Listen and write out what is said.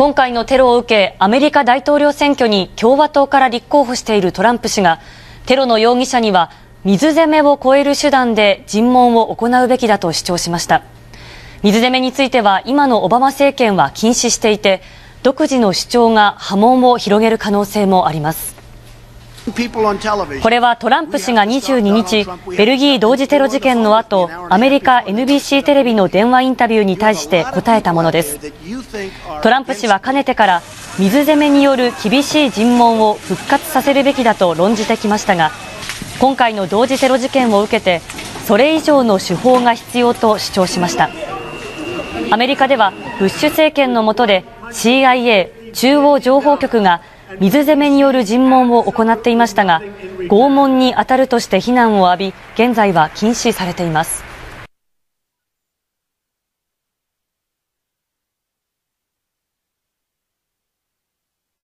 今回のテロを受け、アメリカ大統領選挙に共和党から立候補しているトランプ氏が、テロの容疑者には水攻めを超える手段で尋問を行うべきだと主張しました。水攻めについては今のオバマ政権は禁止していて、独自の主張が波紋を広げる可能性もあります。これはトランプ氏が22日、ベルギー同時テロ事件の後、アメリカ NBC テレビの電話インタビューに対して答えたものです。トランプ氏はかねてから、水攻めによる厳しい尋問を復活させるべきだと論じてきましたが、今回の同時テロ事件を受けて、それ以上の手法が必要と主張しました。アメリカでは、ブッシュ政権の下で CIA= 中央情報局が水攻めによる尋問を行っていましたが、拷問に当たるとして非難を浴び、現在は禁止されています。